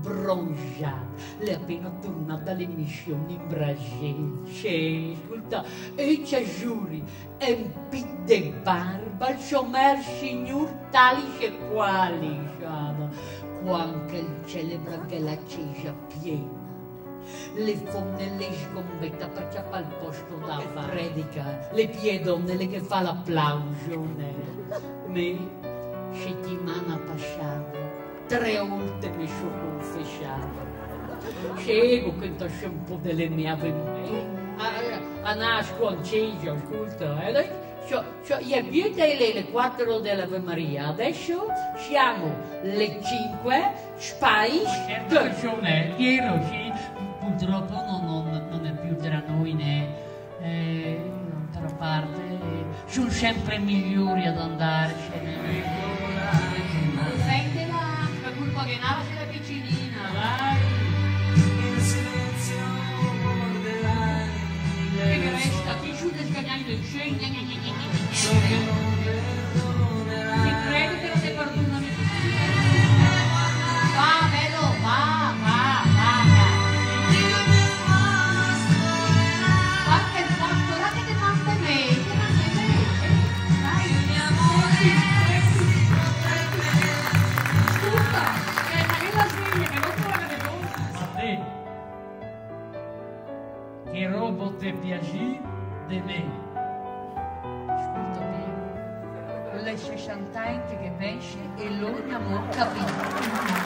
bronzata, le appena tornata dalle missioni in Brasile. C'è, ascolta, e ci giuri, è un pit de barba, il sommer signor tali e quali, diciamo, quanto il celebra che la cesa piena le fonne le sgombetta per ciappa al posto da fare. predica, le piedone le che fa l'applauso. Me, settimana tre volte mi sono confessato. Scego un po' delle mie avventure. A, a nasco anceggio, ascolta, eh? Cioè, cioè, ieri le, le 4 dell'Ave Maria, adesso siamo le 5, Spais. Certo ragione, Piero, sì, purtroppo non, non, non, è più tra noi né eh, d'altra parte, sono sempre migliori ad andarcene. Che nasce la piccinina, vai. Che resta, chi giù del scagnale del scegli, te piaci de me. Ascolta bene, le 60 che pesce e l'ogni amor capito.